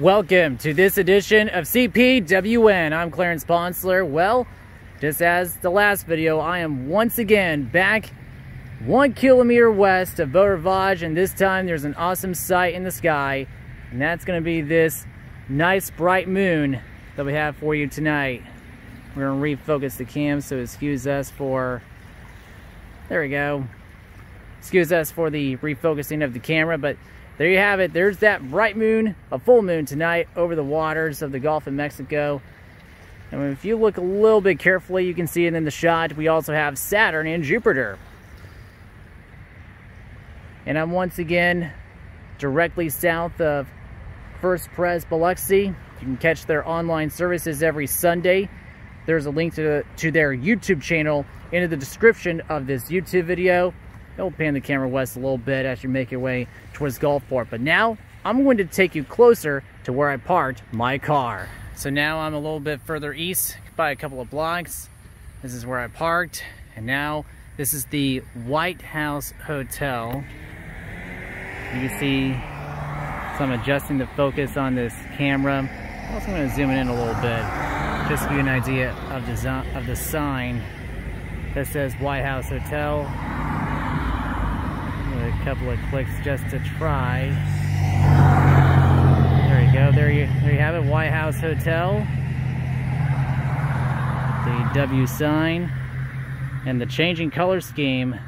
Welcome to this edition of CPWN. I'm Clarence Ponsler. Well, just as the last video, I am once again back one kilometer west of Beau and this time there's an awesome sight in the sky, and that's going to be this nice bright moon that we have for you tonight. We're going to refocus the cam, so excuse us for, there we go. Excuse us for the refocusing of the camera, but there you have it. There's that bright moon, a full moon tonight over the waters of the Gulf of Mexico. And if you look a little bit carefully, you can see it in the shot. We also have Saturn and Jupiter. And I'm once again directly south of First Pres Biloxi. You can catch their online services every Sunday. There's a link to, to their YouTube channel in the description of this YouTube video. It'll pan the camera west a little bit as you make your way towards Gulfport. But now, I'm going to take you closer to where I parked my car. So now I'm a little bit further east by a couple of blocks. This is where I parked. And now, this is the White House Hotel. You can see, so I'm adjusting the focus on this camera. I'm also to zoom it in a little bit, just to give you an idea of the, of the sign that says White House Hotel couple of clicks just to try. There you go. There you there you have it. White House Hotel. The W sign and the changing color scheme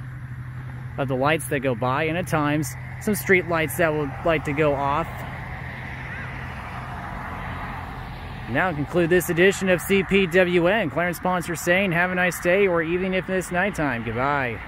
of the lights that go by and at times some street lights that would like to go off. Now conclude this edition of CPWN. Clarence Ponsler saying have a nice day or evening if it's nighttime. Goodbye.